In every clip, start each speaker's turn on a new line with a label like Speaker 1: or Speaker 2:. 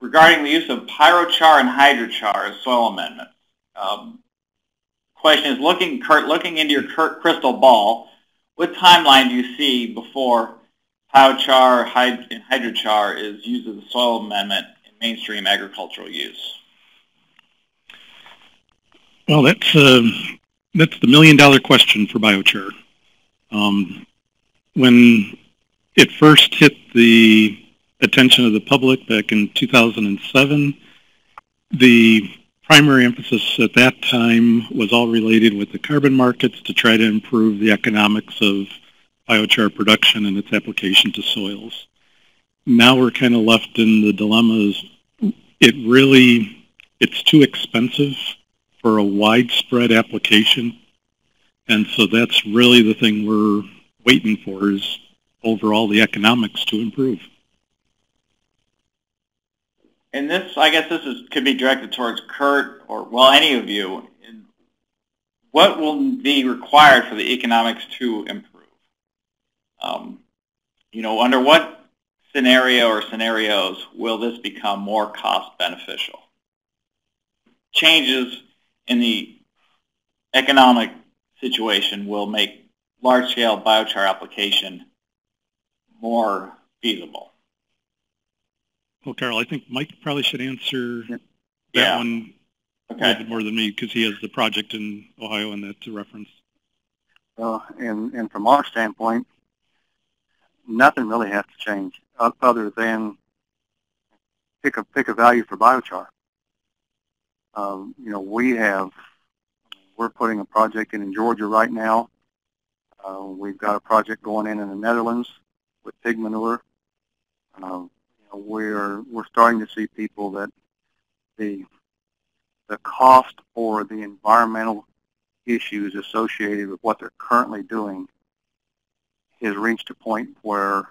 Speaker 1: regarding the use of pyrochar and hydrochar as soil amendments. Um, question is, looking, Kurt, looking into your crystal ball, what timeline do you see before pyrochar and hydrochar is used as a soil amendment in mainstream agricultural use?
Speaker 2: Well, that's uh, that's the million dollar question for biochar. Um, when it first hit the attention of the public back in 2007, the primary emphasis at that time was all related with the carbon markets to try to improve the economics of biochar production and its application to soils. Now we're kind of left in the dilemma it really, it's too expensive for a widespread application. And so that's really the thing we're waiting for is overall the economics to improve.
Speaker 1: And this, I guess this is, could be directed towards Kurt or, well, any of you. What will be required for the economics to improve? Um, you know, under what scenario or scenarios will this become more cost beneficial? Changes in the economic situation will make large-scale biochar application more feasible.
Speaker 2: Well, Carl, I think Mike probably should answer that yeah. one okay. a little bit more than me because he has the project in Ohio and that's a reference.
Speaker 3: Well, and, and from our standpoint, nothing really has to change other than pick a pick a value for biochar. Um, you know, we have we're putting a project in, in Georgia right now. Uh, we've got a project going in in the Netherlands with pig manure. Um, we're we're starting to see people that the the cost or the environmental issues associated with what they're currently doing has reached a point where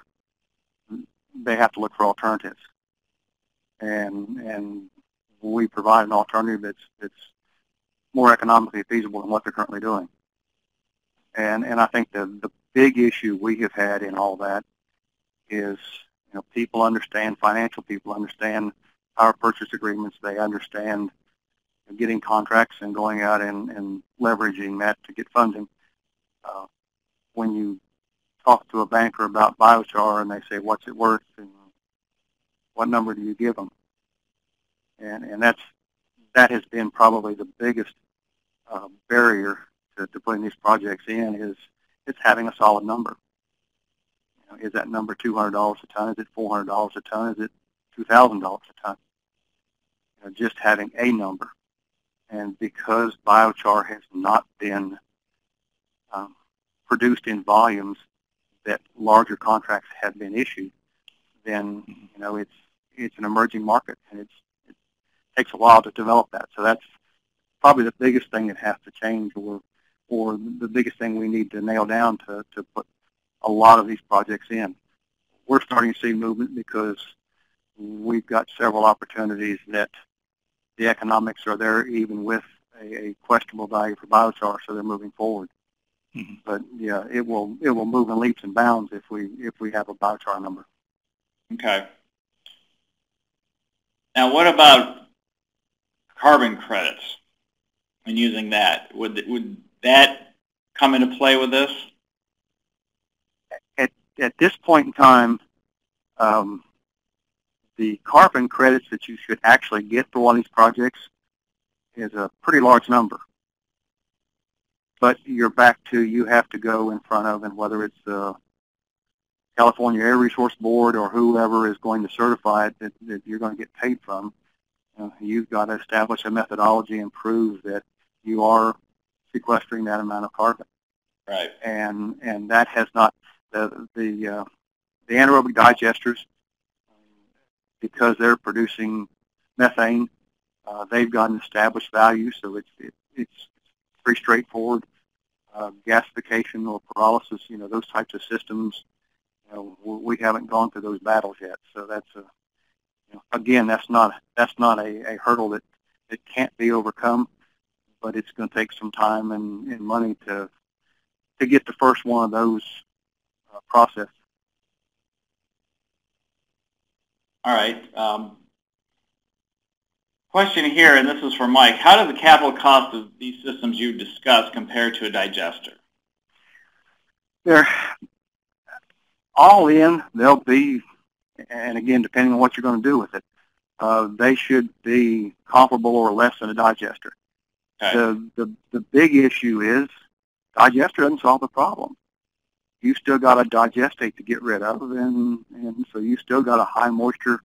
Speaker 3: they have to look for alternatives. And and we provide an alternative that's that's more economically feasible than what they're currently doing. And and I think the the big issue we have had in all that is know people understand financial people understand power purchase agreements. They understand getting contracts and going out and, and leveraging that to get funding. Uh, when you talk to a banker about biochar and they say, what's it worth and what number do you give them? And, and that's, that has been probably the biggest uh, barrier to, to putting these projects in is it's having a solid number. Is that number $200 a ton? Is it $400 a ton? Is it $2,000 a ton? You know, just having a number. And because biochar has not been um, produced in volumes that larger contracts have been issued, then you know it's it's an emerging market, and it's it takes a while to develop that. So that's probably the biggest thing that has to change, or or the biggest thing we need to nail down to to put a lot of these projects in. We're starting to see movement because we've got several opportunities that the economics are there even with a, a questionable value for biochar, so they're moving forward. Mm-hmm. But yeah, it will it will move in leaps and bounds if we if we have a biochar number.
Speaker 1: Okay. Now, what about carbon credits and using that? Would would that come into play with this?
Speaker 3: At this point in time, um, the carbon credits that you should actually get for one of these projects is a pretty large number but you're back to you have to go in front of, and whether it's the California Air Resource Board or whoever is going to certify it that, that you're going to get paid from, uh, you've got to establish a methodology and prove that you are sequestering that amount of carbon.
Speaker 1: Right.
Speaker 3: And and that has not the the uh, the anaerobic digesters because they're producing methane. Uh, they've got an established value, so it's it, it's pretty straightforward. Uh, gasification or pyrolysis, you know, those types of systems, you know, we haven't gone through those battles yet. So that's a, you know, again, that's not that's not a, a hurdle that that can't be overcome, but it's going to take some time and, and money to to get the first one of those processed.
Speaker 1: All right. Um, Question here, and this is for Mike. How does the capital cost of these systems you discussed compare to a digester?
Speaker 3: They're all in. They'll be, and again, depending on what you're going to do with it, uh, they should be comparable or less than a digester. Okay. The, the, the big issue is digester doesn't solve the problem. You still got a digestate to get rid of, and, and so you still got a high moisture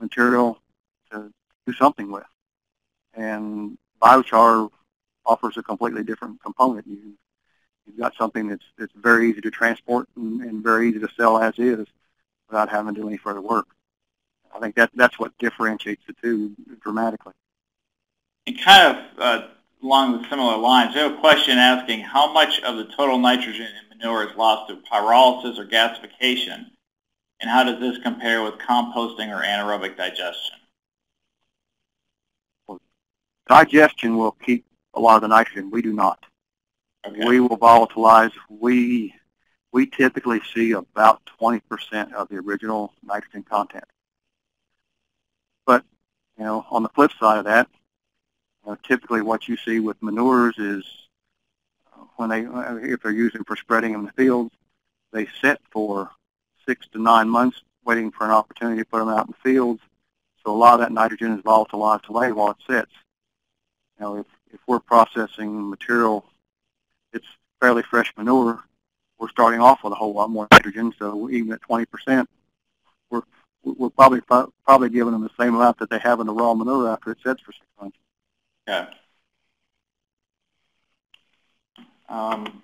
Speaker 3: material to do something with. And biochar offers a completely different component. You, you've got something that's, that's very easy to transport and, and very easy to sell as is without having to do any further work. I think that that's what differentiates the two dramatically.
Speaker 1: And kind of uh, along the similar lines, I have a question asking how much of the total nitrogen in manure is lost through pyrolysis or gasification, and how does this compare with composting or anaerobic digestion?
Speaker 3: Well, digestion will keep a lot of the nitrogen. We do not. Okay. We will volatilize. We we typically see about 20% of the original nitrogen content. But, you know, on the flip side of that, uh, typically what you see with manures is uh, when they, uh, if they're using for spreading in the fields, they sit for six to nine months waiting for an opportunity to put them out in the fields. So a lot of that nitrogen is volatilized away while it sits. Now, if, if we're processing material, it's fairly fresh manure, we're starting off with a whole lot more nitrogen. So even at 20%, we're we're probably probably giving them the same amount that they have in the raw manure after it sits for six months.
Speaker 1: Yeah. Um,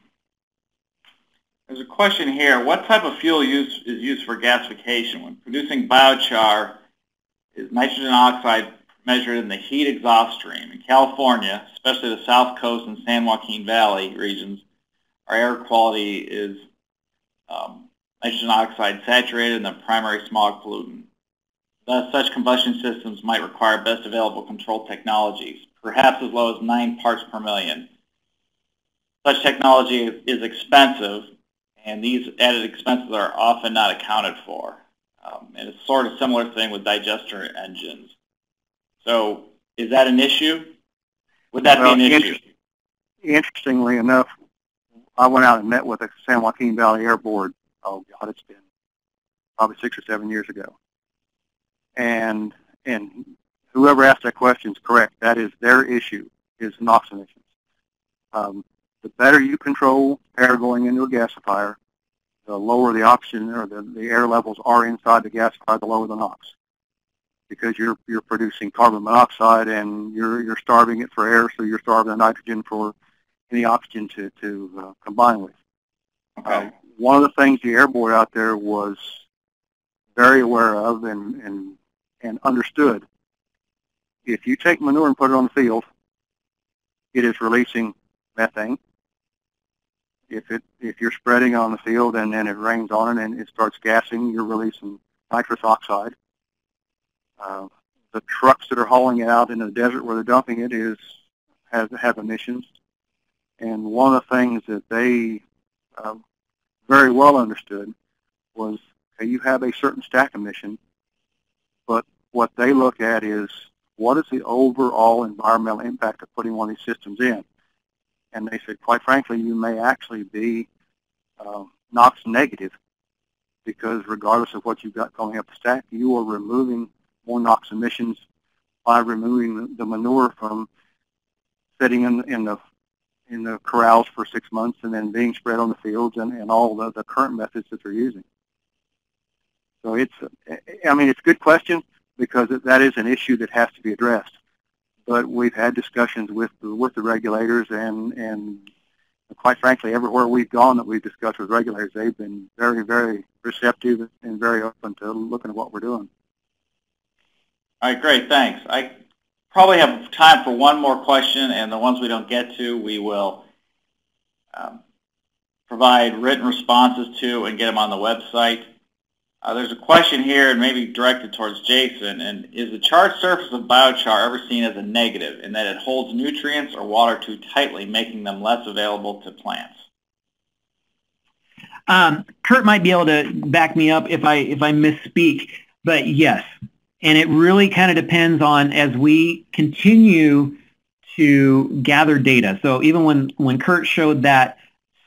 Speaker 1: there's a question here. What type of fuel use is used for gasification? When producing biochar, is nitrogen oxide measured in the heat exhaust stream? In California, especially the South Coast and San Joaquin Valley regions, our air quality is um, nitrogen oxide saturated in the primary smog pollutant. Thus, such combustion systems might require best available control technologies perhaps as low as 9 parts per million. Such technology is expensive, and these added expenses are often not accounted for. Um, and it's sort of similar thing with digester engines. So is that an issue? Would that well, be an issue?
Speaker 3: Interestingly enough, I went out and met with the San Joaquin Valley Air Board. Oh God, it's been probably six or seven years ago. And and whoever asked that question is correct. That is their issue, is NOx emissions. Um, the better you control air going into a gasifier, the lower the oxygen or the, the air levels are inside the gasifier, the lower the NOx. Because you're you're producing carbon monoxide and you're you're starving it for air, so you're starving the nitrogen for any oxygen to to uh, combine with. Okay. Uh, one of the things the air board out there was very aware of and and and understood if you take manure and put it on the field, it is releasing methane. If it if you're spreading on the field and then it rains on it and it starts gassing, you're releasing nitrous oxide. Uh, the trucks that are hauling it out into the desert where they're dumping it is has have emissions. And one of the things that they uh, very well understood was okay, you have a certain stack emission, but what they look at is what is the overall environmental impact of putting one of these systems in? And they said, quite frankly, you may actually be uh, NOx negative because regardless of what you've got going up the stack, you are removing more NOx emissions by removing the manure from sitting in, in the in the corrals for six months and then being spread on the fields and, and all the, the current methods that they're using. So it's, I mean, it's a good question because that is an issue that has to be addressed. But we've had discussions with the, with the regulators, and and quite frankly, everywhere we've gone that we've discussed with regulators, they've been very, very receptive and very open to looking at what we're doing.
Speaker 1: All right, great, thanks. I probably have time for one more question, and the ones we don't get to, we will um, provide written responses to and get them on the website. Uh, there's a question here, and maybe directed towards Jason, and is the charred surface of biochar ever seen as a negative in that it holds nutrients or water too tightly, making them less available to plants?
Speaker 4: Um, Kurt might be able to back me up if I if I misspeak, but yes, and it really kind of depends on as we continue to gather data. So even when, when Kurt showed that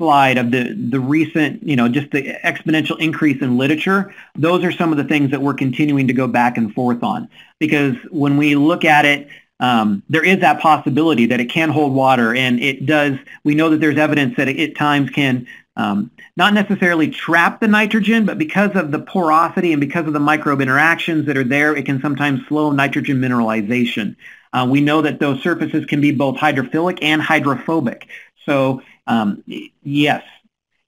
Speaker 4: slide of the, the recent, you know, just the exponential increase in literature, those are some of the things that we're continuing to go back and forth on. Because when we look at it, um, there is that possibility that it can hold water and it does, we know that there's evidence that it at times can um, not necessarily trap the nitrogen, but because of the porosity and because of the microbe interactions that are there, it can sometimes slow nitrogen mineralization. Uh, we know that those surfaces can be both hydrophilic and hydrophobic. So um, yes,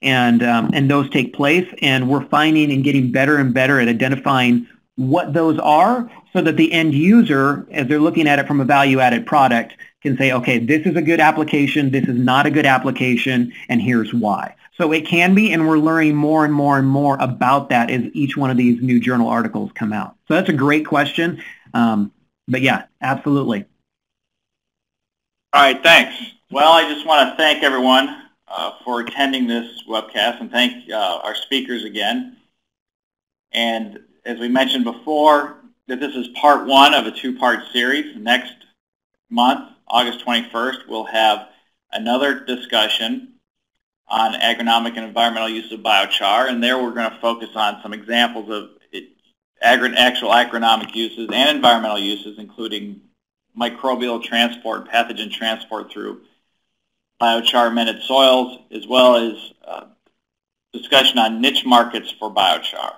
Speaker 4: and um, and those take place, and we're finding and getting better and better at identifying what those are, so that the end user, as they're looking at it from a value-added product, can say, okay, this is a good application, this is not a good application, and here's why. So it can be, and we're learning more and more and more about that as each one of these new journal articles come out. So that's a great question. Um, but yeah, absolutely.
Speaker 1: All right, thanks. Well, I just want to thank everyone uh, for attending this webcast and thank uh, our speakers again. And as we mentioned before, that this is part one of a two-part series. Next month, August 21st, we'll have another discussion on agronomic and environmental use of biochar, and there we're going to focus on some examples of actual agronomic uses and environmental uses, including microbial transport, pathogen transport through biochar amended soils, as well as uh, discussion on niche markets for biochar.